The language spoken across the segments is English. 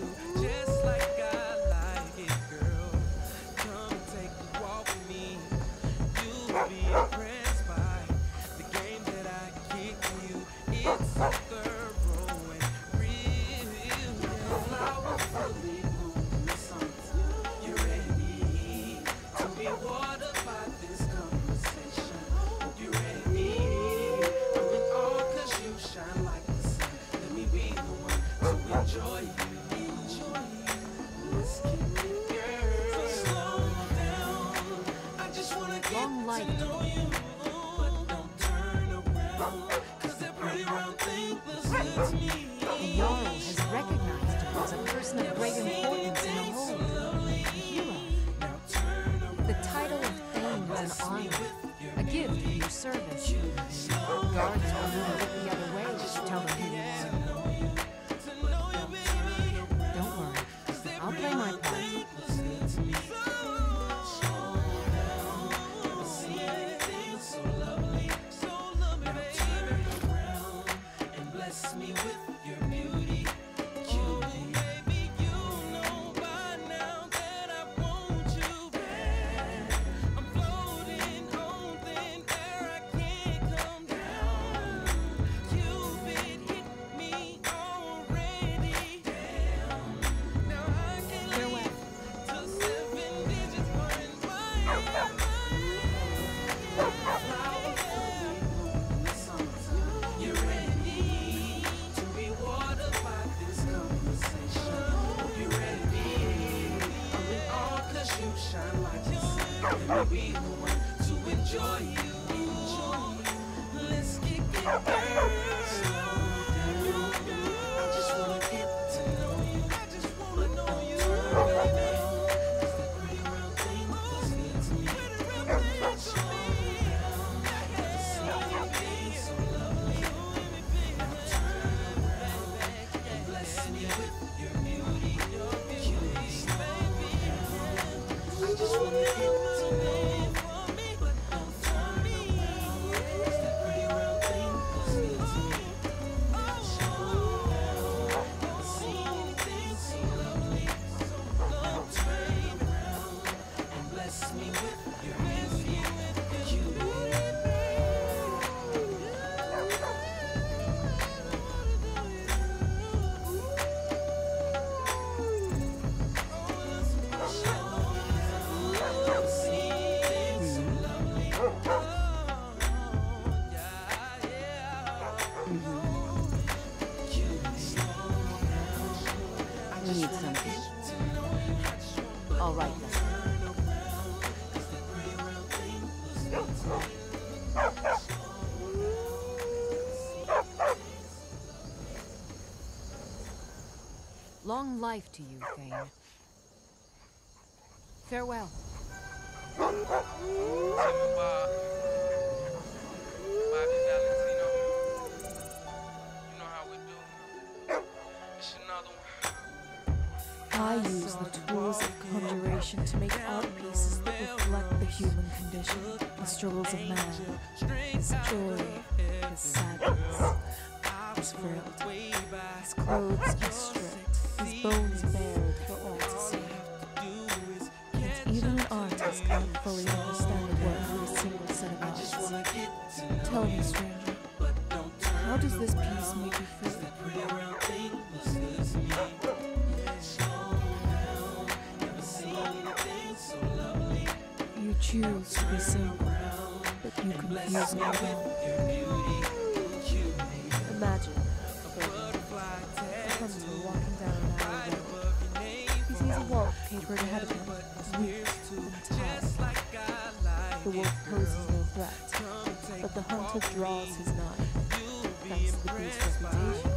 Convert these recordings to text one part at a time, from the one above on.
to gift for your service. Guards will move the other way tell them I'll be We need something. All right, then. Long life to you, Thane. Farewell. Timber Bar. Bobby. I use the tools of conjuration to make art pieces that reflect the human condition, the struggles of man, his joy, his sadness, his frailty, his clothes stripped, his bones bared for all to see. Yet even an artist can't fully understand the work of a single set of eyes. Tell me, stranger, how does this piece make you feel? Choose to be simple, but you confuse me all. Imagine a hunter walking down an alleyway. He sees a wolf capered ahead of him, weak and tired. The wolf poses no threat, but the hunter draws his knife. Thanks to the beast's reputation.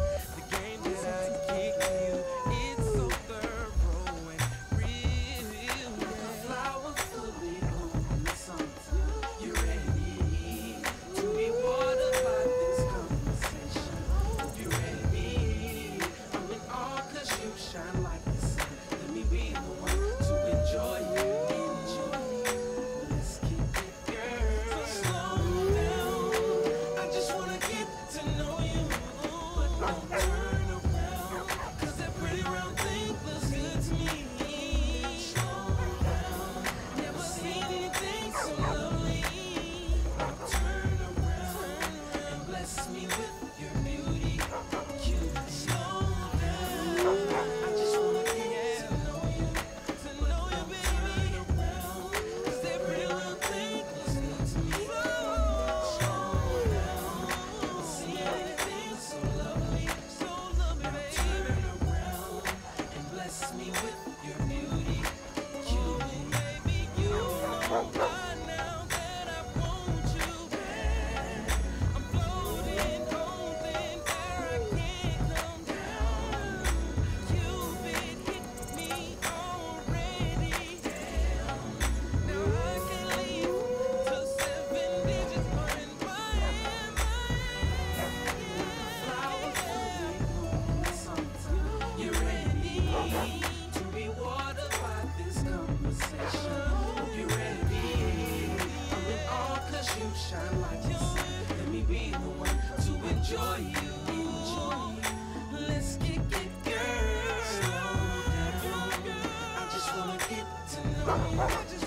Just